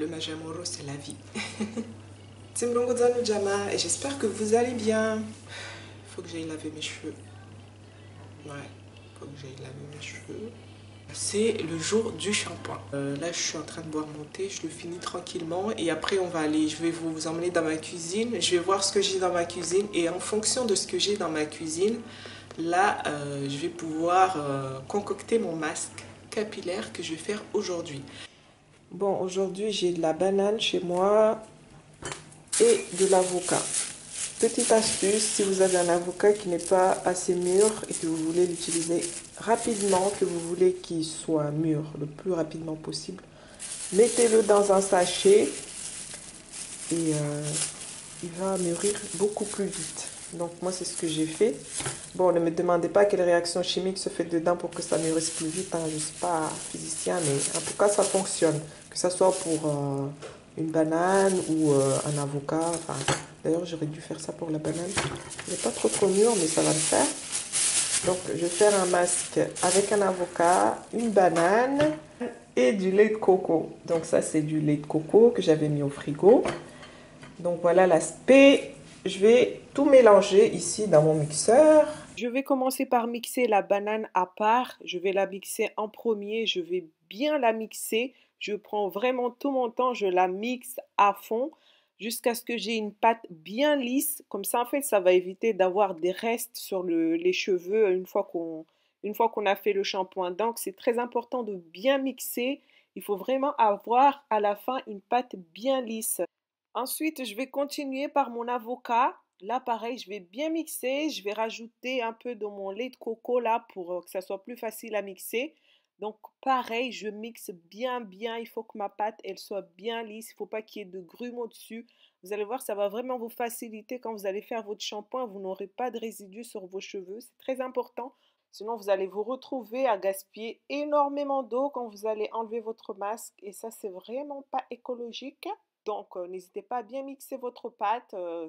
Le Majamoro, c'est la vie. Et j'espère que vous allez bien. Faut que j'aille laver mes cheveux. Ouais, faut que j'aille laver mes cheveux. C'est le jour du shampoing. Euh, là, je suis en train de boire mon thé. Je le finis tranquillement. Et après, on va aller, je vais vous emmener dans ma cuisine. Je vais voir ce que j'ai dans ma cuisine. Et en fonction de ce que j'ai dans ma cuisine, là, euh, je vais pouvoir euh, concocter mon masque capillaire que je vais faire aujourd'hui. Bon, aujourd'hui, j'ai de la banane chez moi et de l'avocat. Petite astuce, si vous avez un avocat qui n'est pas assez mûr et que vous voulez l'utiliser rapidement, que vous voulez qu'il soit mûr le plus rapidement possible, mettez-le dans un sachet et euh, il va mûrir beaucoup plus vite. Donc moi c'est ce que j'ai fait. Bon, ne me demandez pas quelle réaction chimique se fait dedans pour que ça mûrisse plus vite. Hein. Je ne suis pas physicien, mais en tout cas ça fonctionne. Que ce soit pour euh, une banane ou euh, un avocat. Enfin, D'ailleurs, j'aurais dû faire ça pour la banane. N'est pas trop trop mûr, mais ça va le faire. Donc, je vais faire un masque avec un avocat, une banane et du lait de coco. Donc, ça, c'est du lait de coco que j'avais mis au frigo. Donc, voilà l'aspect. Je vais tout mélanger ici dans mon mixeur. Je vais commencer par mixer la banane à part. Je vais la mixer en premier. Je vais bien la mixer. Je prends vraiment tout mon temps. Je la mixe à fond jusqu'à ce que j'ai une pâte bien lisse. Comme ça, en fait, ça va éviter d'avoir des restes sur les cheveux une fois qu'on a fait le shampoing. Donc, c'est très important de bien mixer. Il faut vraiment avoir à la fin une pâte bien lisse. Ensuite, je vais continuer par mon avocat. Là, pareil, je vais bien mixer. Je vais rajouter un peu de mon lait de coco là pour euh, que ça soit plus facile à mixer. Donc pareil, je mixe bien bien, il faut que ma pâte elle soit bien lisse, il ne faut pas qu'il y ait de grumeaux dessus. Vous allez voir, ça va vraiment vous faciliter quand vous allez faire votre shampoing, vous n'aurez pas de résidus sur vos cheveux, c'est très important. Sinon, vous allez vous retrouver à gaspiller énormément d'eau quand vous allez enlever votre masque et ça, c'est vraiment pas écologique. Donc, euh, n'hésitez pas à bien mixer votre pâte. Euh,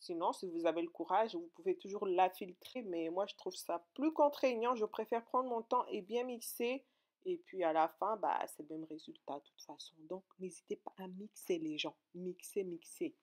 Sinon, si vous avez le courage, vous pouvez toujours la filtrer, mais moi je trouve ça plus contraignant. Je préfère prendre mon temps et bien mixer. Et puis à la fin, bah, c'est le même résultat de toute façon. Donc n'hésitez pas à mixer les gens. Mixer, mixer.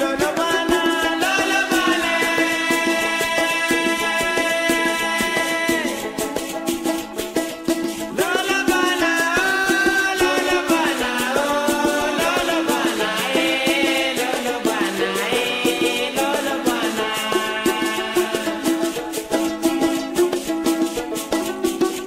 no, no.